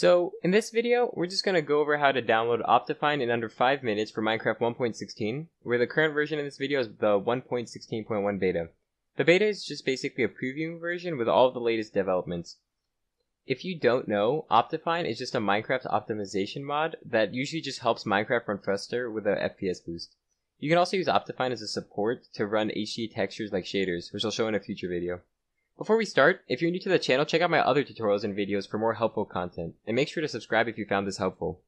So, in this video, we're just going to go over how to download Optifine in under 5 minutes for Minecraft 1.16, where the current version of this video is the 1.16.1 beta. The beta is just basically a preview version with all of the latest developments. If you don't know, Optifine is just a Minecraft optimization mod that usually just helps Minecraft run faster with a FPS boost. You can also use Optifine as a support to run HD textures like shaders, which I'll show in a future video. Before we start, if you're new to the channel, check out my other tutorials and videos for more helpful content, and make sure to subscribe if you found this helpful.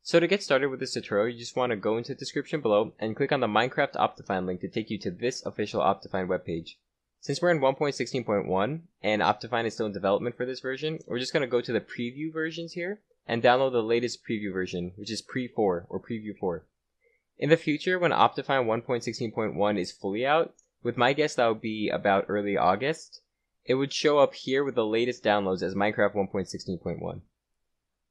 So to get started with this tutorial, you just want to go into the description below and click on the Minecraft Optifine link to take you to this official Optifine webpage. Since we're in 1.16.1 and Optifine is still in development for this version, we're just going to go to the preview versions here and download the latest preview version, which is Pre 4 or Preview 4. In the future, when Optifine 1.16.1 is fully out, with my guess, that would be about early August. It would show up here with the latest downloads as Minecraft 1.16.1.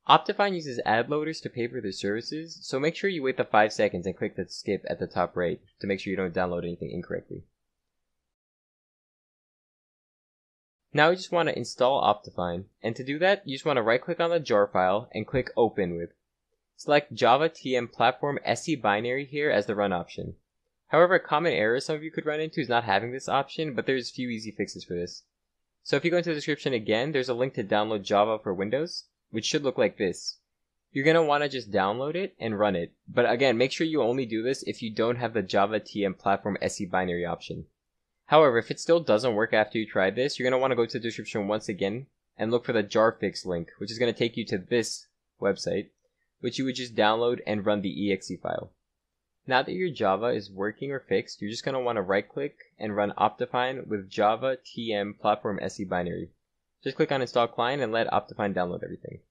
Optifine uses ad loaders to pay for their services, so make sure you wait the 5 seconds and click the skip at the top right to make sure you don't download anything incorrectly. Now we just want to install Optifine, and to do that, you just want to right click on the jar file and click Open with. Select Java TM Platform SE binary here as the run option. However, a common error some of you could run into is not having this option, but there's a few easy fixes for this. So if you go into the description again, there's a link to download Java for Windows, which should look like this. You're going to want to just download it and run it. But again, make sure you only do this if you don't have the Java TM platform SE binary option. However, if it still doesn't work after you try this, you're going to want to go to the description once again and look for the jarfix link, which is going to take you to this website, which you would just download and run the exe file. Now that your Java is working or fixed, you're just going to want to right click and run Optifine with Java TM Platform SE binary. Just click on Install Client and let Optifine download everything.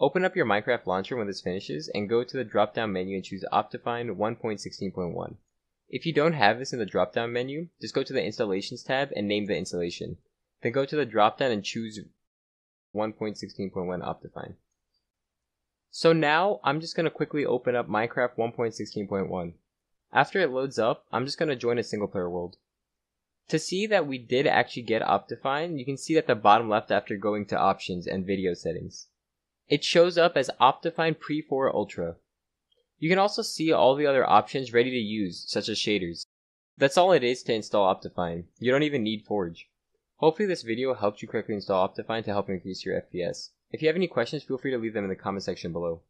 Open up your Minecraft launcher when this finishes and go to the drop down menu and choose Optifine 1.16.1. If you don't have this in the drop down menu, just go to the Installations tab and name the installation. Then go to the drop down and choose 1.16.1 Optifine. So now I'm just going to quickly open up Minecraft 1.16.1. After it loads up, I'm just going to join a single player world. To see that we did actually get Optifine, you can see at the bottom left after going to options and video settings. It shows up as Optifine Pre 4 Ultra. You can also see all the other options ready to use, such as shaders. That's all it is to install Optifine. You don't even need Forge. Hopefully this video helped you correctly install Optifine to help increase your FPS. If you have any questions, feel free to leave them in the comment section below.